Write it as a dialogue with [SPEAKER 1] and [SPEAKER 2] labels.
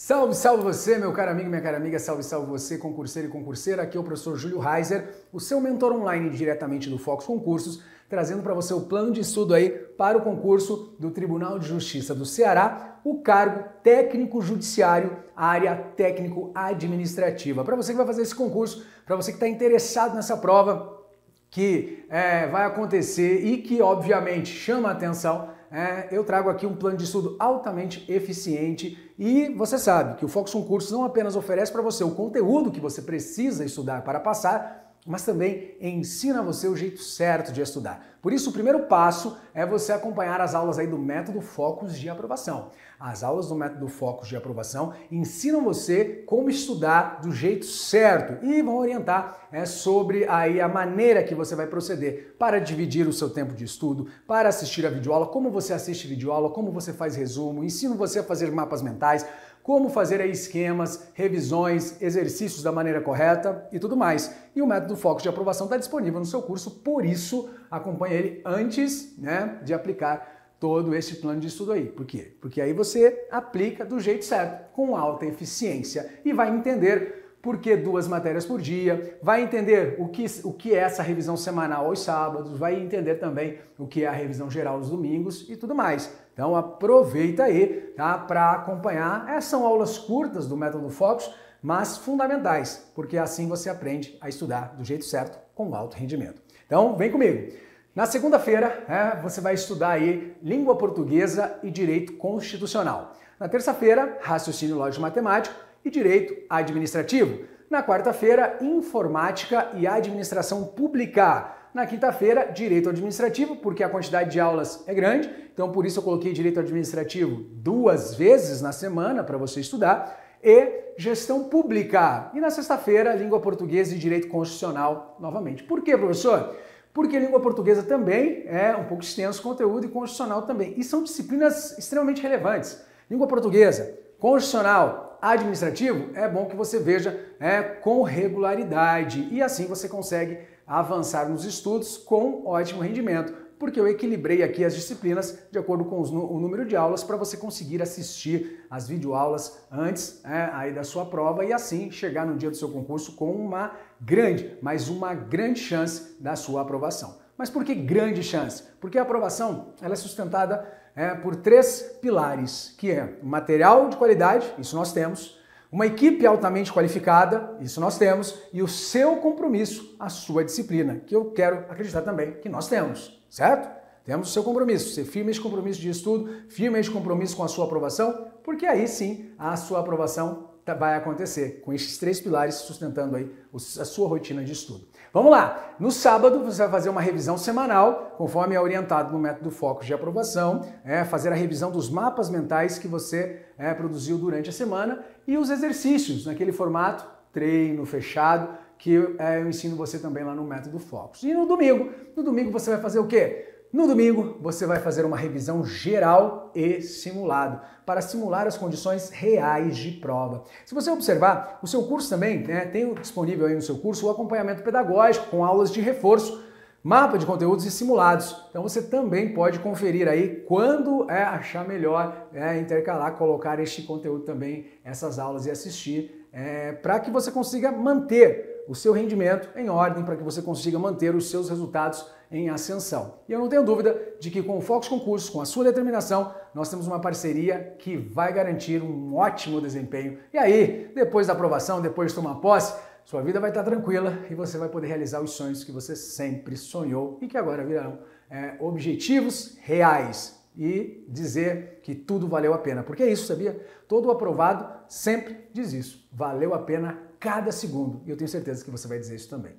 [SPEAKER 1] Salve, salve você, meu caro amigo, minha cara amiga, salve, salve você, concurseiro e concurseira. Aqui é o professor Júlio Reiser, o seu mentor online diretamente do Fox Concursos, trazendo para você o plano de estudo aí para o concurso do Tribunal de Justiça do Ceará, o cargo técnico judiciário, área técnico administrativa. Para você que vai fazer esse concurso, para você que está interessado nessa prova, que é, vai acontecer e que obviamente chama a atenção, é, eu trago aqui um plano de estudo altamente eficiente e você sabe que o Focus Concursos não apenas oferece para você o conteúdo que você precisa estudar para passar, mas também ensina você o jeito certo de estudar. Por isso, o primeiro passo é você acompanhar as aulas aí do método Focus de aprovação. As aulas do método Focus de aprovação ensinam você como estudar do jeito certo e vão orientar é, sobre aí a maneira que você vai proceder para dividir o seu tempo de estudo, para assistir a videoaula, como você assiste videoaula, como você faz resumo, ensino você a fazer mapas mentais, como fazer esquemas, revisões, exercícios da maneira correta e tudo mais. E o método Foco de aprovação está disponível no seu curso, por isso acompanhe ele antes né, de aplicar todo esse plano de estudo aí. Por quê? Porque aí você aplica do jeito certo, com alta eficiência e vai entender por que duas matérias por dia, vai entender o que, o que é essa revisão semanal aos sábados, vai entender também o que é a revisão geral aos domingos e tudo mais. Então aproveita aí tá, para acompanhar. Essas são aulas curtas do Método Focus, mas fundamentais, porque assim você aprende a estudar do jeito certo, com alto rendimento. Então vem comigo. Na segunda-feira, é, você vai estudar aí língua portuguesa e direito constitucional. Na terça-feira, raciocínio lógico matemático e Direito Administrativo. Na quarta-feira, Informática e Administração Pública. Na quinta-feira, Direito Administrativo, porque a quantidade de aulas é grande, então por isso eu coloquei Direito Administrativo duas vezes na semana para você estudar. E Gestão Pública. E na sexta-feira, Língua Portuguesa e Direito Constitucional novamente. Por quê, professor? Porque língua portuguesa também é um pouco extenso conteúdo e constitucional também. E são disciplinas extremamente relevantes. Língua portuguesa, constitucional, administrativo, é bom que você veja é, com regularidade e assim você consegue avançar nos estudos com ótimo rendimento, porque eu equilibrei aqui as disciplinas de acordo com os, o número de aulas para você conseguir assistir as videoaulas antes é, aí da sua prova e assim chegar no dia do seu concurso com uma grande, mas uma grande chance da sua aprovação. Mas por que grande chance? Porque a aprovação ela é sustentada é, por três pilares, que é material de qualidade, isso nós temos, uma equipe altamente qualificada, isso nós temos, e o seu compromisso, a sua disciplina, que eu quero acreditar também que nós temos, certo? Temos o seu compromisso, ser firme esse compromisso de estudo, firme esse compromisso com a sua aprovação, porque aí sim a sua aprovação Tá, vai acontecer com esses três pilares sustentando aí a sua rotina de estudo. Vamos lá! No sábado você vai fazer uma revisão semanal, conforme é orientado no método Focus de aprovação, é fazer a revisão dos mapas mentais que você é, produziu durante a semana e os exercícios naquele formato treino fechado que é, eu ensino você também lá no método Focus. E no domingo, no domingo você vai fazer o quê? No domingo, você vai fazer uma revisão geral e simulado, para simular as condições reais de prova. Se você observar, o seu curso também né, tem disponível aí no seu curso o acompanhamento pedagógico com aulas de reforço, mapa de conteúdos e simulados. Então você também pode conferir aí quando é achar melhor é, intercalar, colocar este conteúdo também, essas aulas e assistir, é, para que você consiga manter o seu rendimento em ordem para que você consiga manter os seus resultados em ascensão. E eu não tenho dúvida de que com o Fox Concursos, com a sua determinação, nós temos uma parceria que vai garantir um ótimo desempenho. E aí, depois da aprovação, depois de tomar posse, sua vida vai estar tranquila e você vai poder realizar os sonhos que você sempre sonhou e que agora virão é, objetivos reais e dizer que tudo valeu a pena. Porque é isso, sabia? Todo aprovado sempre diz isso. Valeu a pena cada segundo. E eu tenho certeza que você vai dizer isso também.